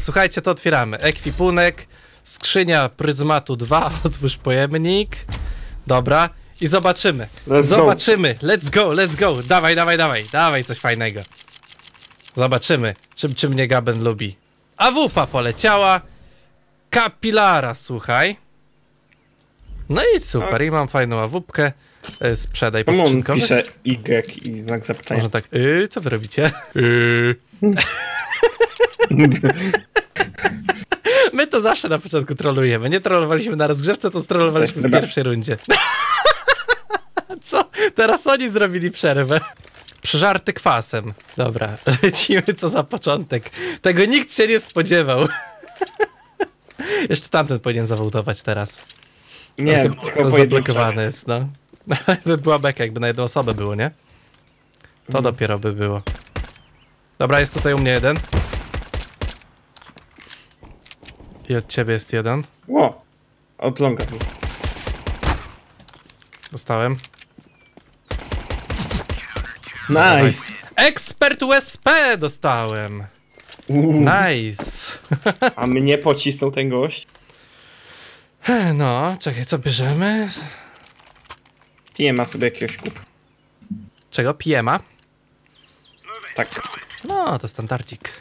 Słuchajcie, to otwieramy. Ekwipunek, skrzynia pryzmatu 2, otwórz pojemnik. Dobra. I zobaczymy. Let's zobaczymy. Let's go, let's go. Dawaj, dawaj, dawaj. Dawaj coś fajnego. Zobaczymy, czym, czym mnie Gaben lubi. AWP poleciała. Kapilara, słuchaj. No i super, i mam fajną awupkę. E, Sprzedaj Czemu on poskrzynkowy. pisze Y i znak zapytania? Można tak, yy, co wy robicie? Yy. My to zawsze na początku trolujemy. Nie trollowaliśmy na rozgrzewce, to strollowaliśmy w pierwszej rundzie. Co? Teraz oni zrobili przerwę. Przeżarty kwasem. Dobra, lecimy co za początek. Tego nikt się nie spodziewał. Jeszcze tamten powinien zawołtować teraz. Nie, to, tylko to zablokowane jest, no. by była beka, jakby na jedną osobę było, nie? To dopiero by było. Dobra, jest tutaj u mnie jeden. I od ciebie jest jeden. Ło, od longa. Dostałem. Nice! Ekspert USP dostałem. Uuu, Nice. a mnie pocisnął ten gość. No, czekaj, co bierzemy? Nie ma sobie jakiegoś kup. Czego? Pijema? Tak. No, to standardzik.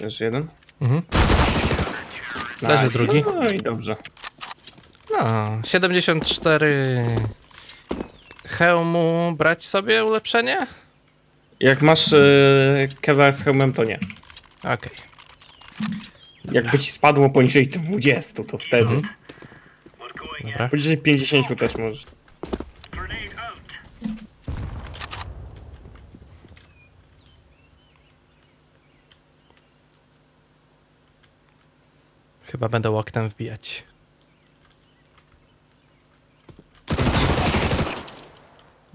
Jeszcze jeden. Mhm. Leży drugi. No i dobrze. No, 74 hełmu brać sobie ulepszenie? Jak masz yy, Kevlar z hełmem, to nie. Okej. Jakby ci spadło poniżej 20, to wtedy. Mhm. Poniżej 50 też możesz. Chyba będę oknem wbijać.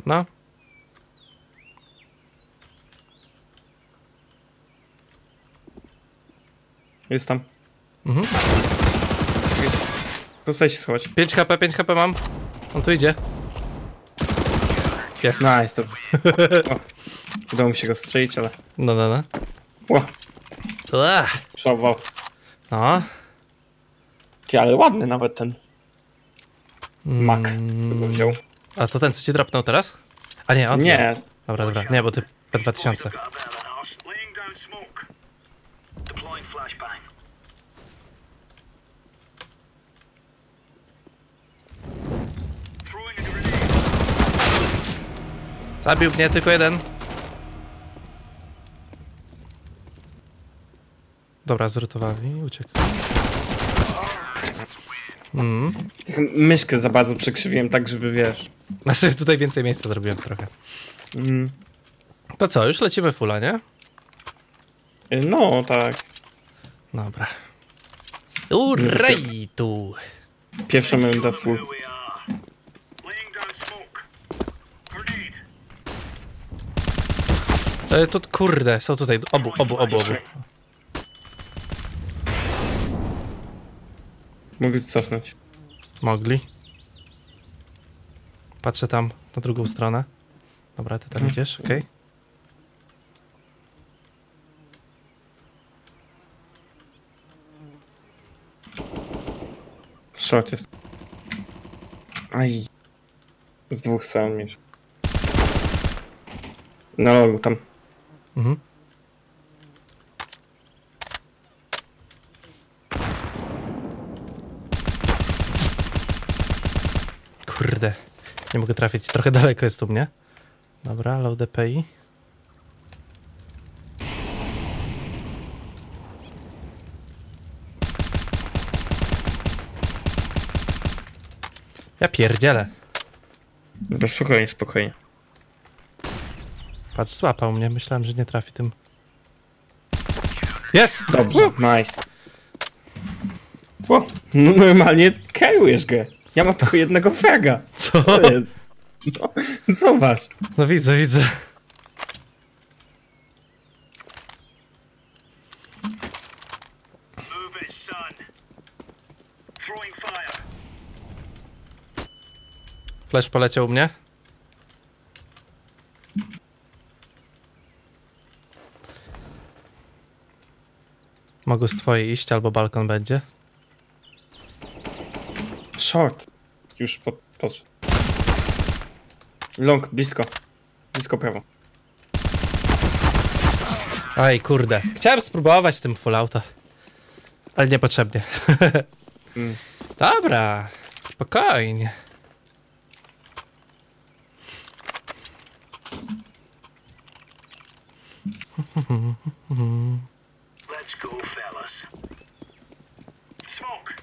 No. Jest tam. Mhm. Postaj się schować. 5 HP, 5 HP mam. On tu idzie. Jest. Nice, dobrze. O, udało mi się go strzelić, ale... No, no, no. Ua. przeładował. No. Ty, ale ładny nawet ten mak. Mm, wziął. A to ten, co ci dropnął teraz? A nie, on. Nie, Dobra, dobra. Nie, bo ty P2000. Got a bell and horse. Laying down smoke. Deploying flashbang. Throwing a grenade. Zabił mnie tylko jeden. Dobra, zrutowali, uciekł. Mm. myszkę za bardzo przekrzywiłem tak, żeby wiesz. Znaczy tutaj więcej miejsca zrobiłem trochę. Mm, To co, już lecimy fulla, nie? no, tak. Dobra. Urej tu. Pierwsze będę full. E, tu kurde, są tutaj obu, obu, obu, obu. Mogę cofnąć. Mogli. Patrzę tam na drugą stronę. Dobra, ty tam idziesz, okej. Short jest. Aj. Z dwóch stron mieć. Na logu tam. Mhm. Kurde. Nie mogę trafić. Trochę daleko jest u mnie. Dobra, low DPI. Ja pierdzielę. Dobra, spokojnie, spokojnie. Patrz, złapał mnie. Myślałem, że nie trafi tym. Jest! Dobrze, nice. O, no normalnie kajujesz go. Ja mam tylko jednego fraga. Co? To jest. No, zobacz. No widzę, widzę. Flash poleciał u mnie. Mogę z twojej iść, albo balkon będzie. Short. Już pod, podszedł. Long, blisko. Blisko prawo. Aj, kurde. Chciałem spróbować tym Fallouta. Ale niepotrzebnie. Mm. Dobra, spokojnie. Let's go, fellas. Smoke.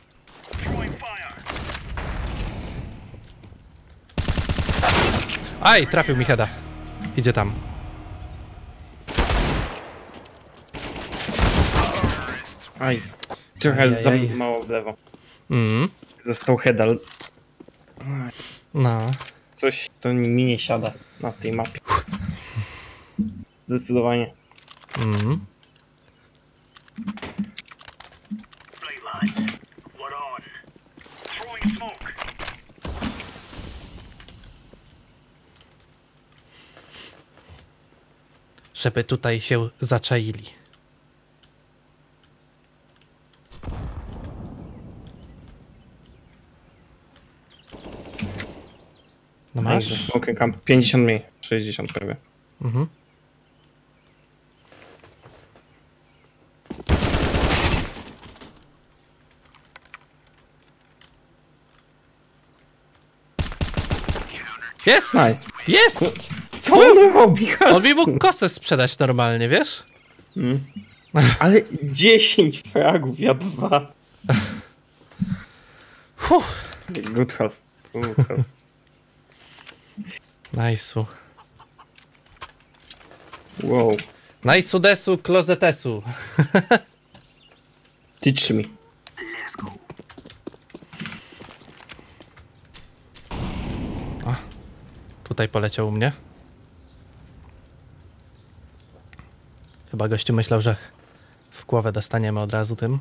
Aj, trafił mi heada. Idzie tam. Aj. Trochę za mało w lewo. Mm, Został headal. no. Coś to mi nie siada na tej mapie. Zdecydowanie. Mm. Żeby tutaj się zaczaili. No Masz? Za masz? smokiem camp 50 mniej. 60 prawie. Mhm. Jest! Nice. Jest! Co on robi? On mi mógł kosę sprzedać normalnie, wiesz? Ale 10 fragów, ja dwa. Fuh. Good half. Good half. Nice'u. Wow. Nice'u desu, klozetesu. Teach me. Tutaj poleciał u mnie. Chyba gościu myślał, że w głowę dostaniemy od razu tym.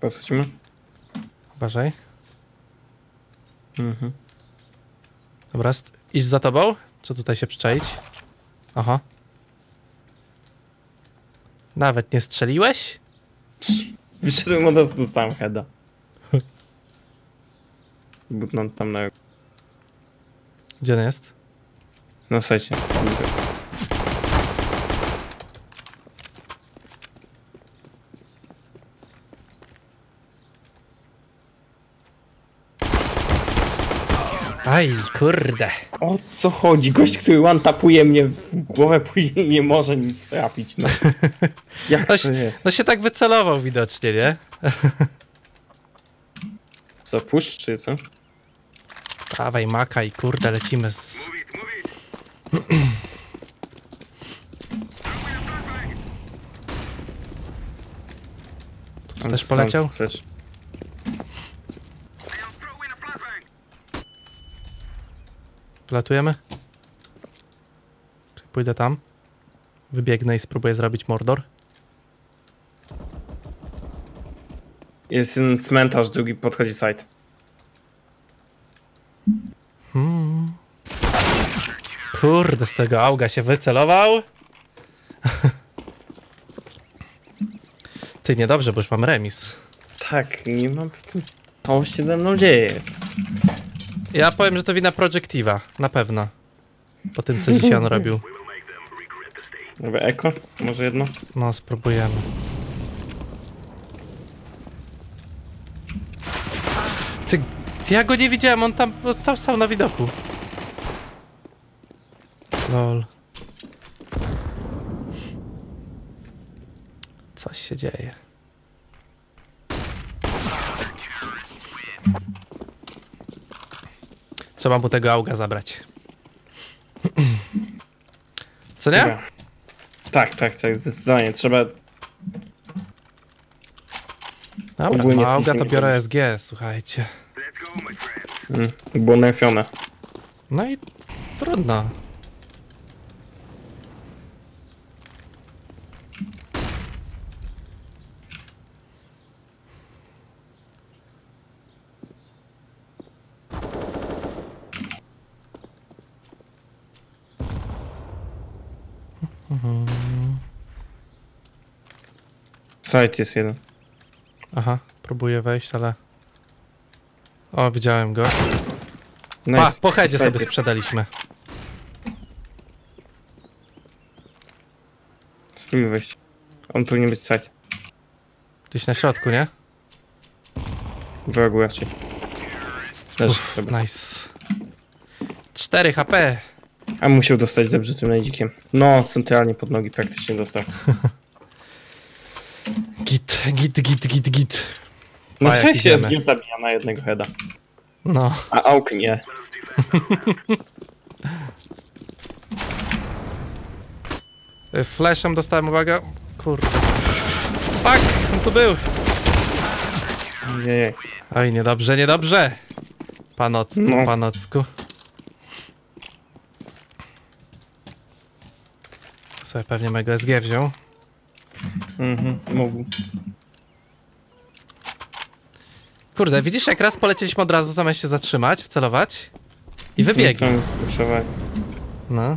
Podchodzimy? Uważaj. Mhm. Dobra, iść za tobą? Czy tutaj się przyczaić? Aha. Nawet nie strzeliłeś? Wyszedłem od razu, dostałem heada. Butnął tam na, Gdzie on jest? na secie. Aj, kurde. O co chodzi? Gość, który one-tapuje mnie w głowę, później nie może nic trafić. No. Jak No, to się- jest? no się tak wycelował widocznie, nie? Co, push czy co? Dawaj maka i kurde lecimy z... Tu też poleciał? Też. Latujemy? Czy pójdę tam? Wybiegnę i spróbuję zrobić mordor? Jest jeden cmentarz, drugi podchodzi side. Kurde, z tego auga się wycelował. Ty, niedobrze, bo już mam remis. Tak, nie mam. To się ze mną dzieje. Ja powiem, że to wina Projectiva, na pewno. Po tym, co dzisiaj on robił. Dobra, eko? Może jedno? No, spróbujemy. Ty, ja go nie widziałem, on tam stał sam na widoku. Lol. Coś się dzieje. Trzeba mu tego auga zabrać. Co nie? Dobra. Tak, tak, tak, zdecydowanie. Trzeba. Dobra, Ogólnie no, auga to biorę SG, słuchajcie. Mm, było nerfione. No i trudno. Site jest jeden. Aha, próbuję wejść, ale... O, widziałem go. Nice. Pa, po headzie sobie sprzedaliśmy. Spróbuj wejść. On powinien być site. Gdzieś na środku, nie? W rogu raczej. Uff, nice. 4 HP. A musiał dostać dobrze tym najdzikiem. No, centralnie pod nogi praktycznie dostał. Git, git, git, git. No jak szczęście idziemy. jest zabija na jednego heada. No. A auk nie. Flashem dostałem, uwaga. Kurde. Fuck, on tu był. Nie, Oj, niedobrze, niedobrze. Panocku, No. panocku. Sobie pewnie mego SG wziął. Mhm, mógł. Kurde, widzisz jak raz polecieliśmy od razu zamiast się zatrzymać, wcelować i spuszczowali. No.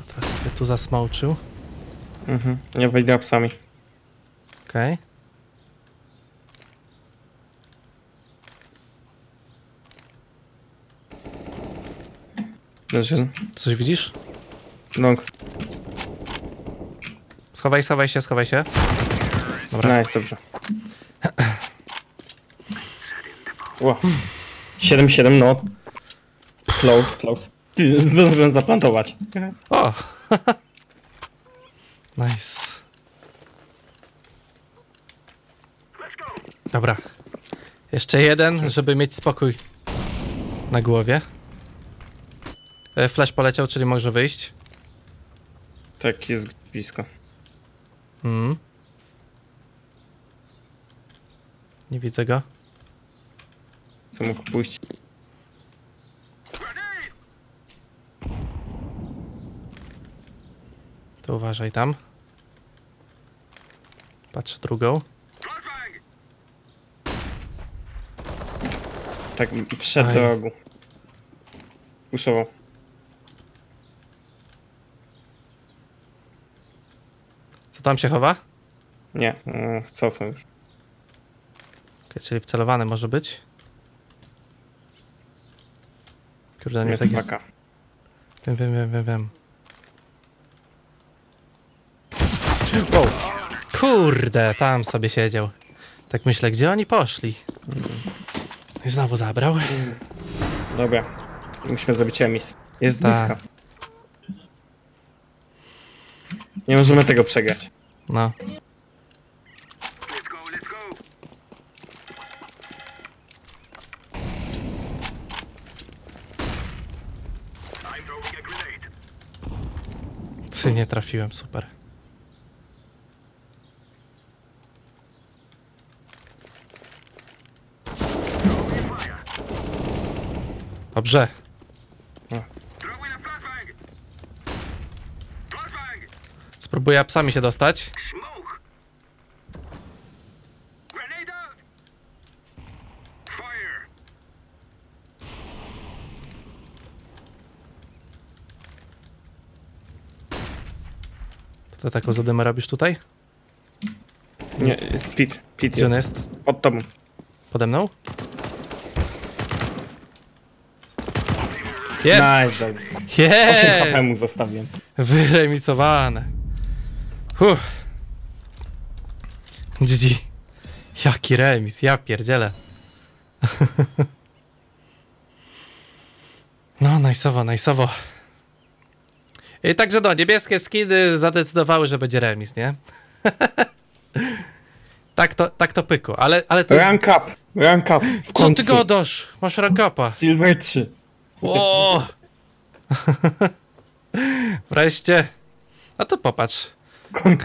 A teraz sobie tu zasmołczył. Mhm. Ja wejdę psami. Okej. Leży. Coś widzisz? Long. Schowaj, schowaj się, schowaj się. Dobra. Nice, dobrze. Ło. 7-7, no. Close, close. Ty, zdążyłem zaplantować. O! nice. Dobra. Jeszcze jeden, żeby mieć spokój na głowie. E, Flash poleciał, czyli może wyjść. Tak, jest blisko. Mm. Nie widzę go. Co mógł pójść? To uważaj tam. Patrzę drugą. Tak, wszedł Aj. do rogu. Puszował. Co tam się chowa? Nie, mm, cofnął już. Okej, czyli wcelowany może być. Kurde, nie tak jest. Wiem, wiem, wiem, wiem, wiem. Wow. Kurde, tam sobie siedział. Tak myślę, gdzie oni poszli? I znowu zabrał. Dobra. Musimy zrobić emis. Jest Tak. blisko. Nie możemy tego przegrać. No. Let's go, let's go! I'm throwing a grenade. Czy nie trafiłem, super. Dobrze. Flashbang! Spróbuję psami się dostać. To taką zadymę robisz tutaj? Nie, jest pit. Pit Gdzie on jest. jest? Pod tobą. Pode mną? Jest! Nice, dobrze. 8 HP mu zostawiłem. Wyremisowane. Huh. GG. Jaki remis, ja pierdzielę. No, najsowo, najsowo. I także no, niebieskie skiny zadecydowały, że będzie remis, nie? tak to, tak to pykło, ale, ale to... Rank up. Rank up. W Co końcu. ty godasz? Masz rankapa. Silver 3. O! wreszcie. A to popatrz.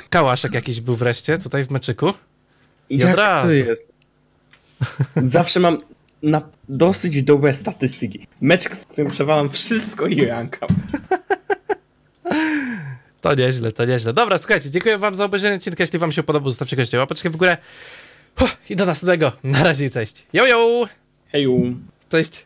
Kałaszek jakiś był wreszcie tutaj w meczyku. I od Jak razu. to jest? Zawsze mam na dosyć dobre statystyki. Mecz, w którym przewalam wszystko i rank up. To nieźle, to nieźle. Dobra, słuchajcie, dziękuję wam za obejrzenie odcinka. Jeśli wam się podobał, zostawcie kościół łapeczkę w górę. I do następnego. Na razie i cześć. Jo, jo! Heju. Cześć.